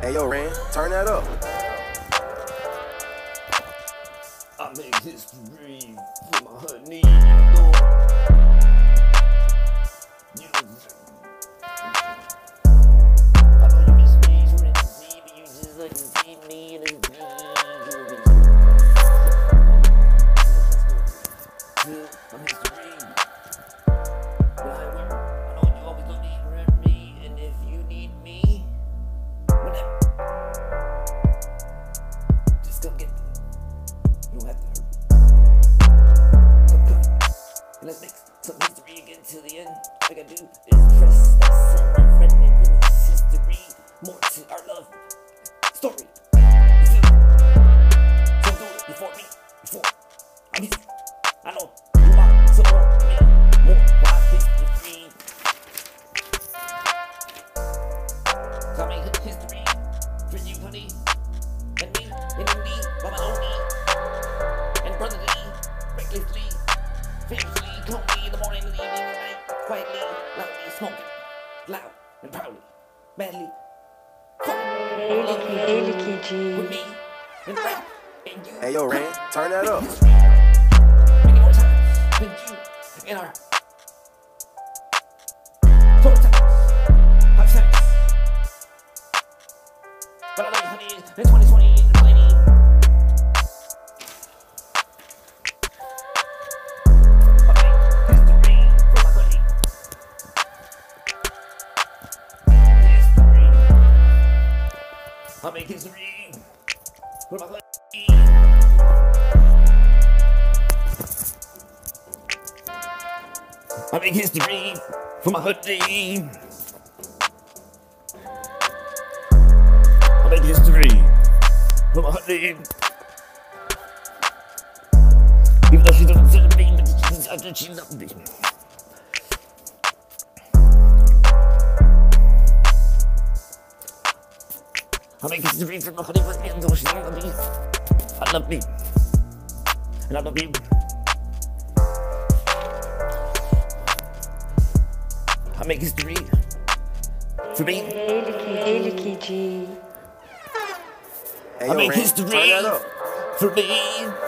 Hey, yo, Ran, turn that up. I make history for my honey. Let's make some history again till the end. All I gotta do is press that send and friend, and then it's history. More to our love story. You feel? So do it before me, before I'm history. I know you want some more me, more my history. Coming history for you, honey, and me, and me, mama only, quietly, loudly, smoking, loud and proudly, madly, Hey, Licky, hey, Licky with me, and rap, and you. Hey, yo, Ran, turn that up. I make history for my honey. I make history for my hoodie. I make history for my hoodie. Even though she doesn't to me, but she decides that she loves me. I make history for my honey with me, she doesn't love me. I love me. And I love you. I make history for me. Hey, Licky, hey, Licky G. Hey, I make history turn that up. for me.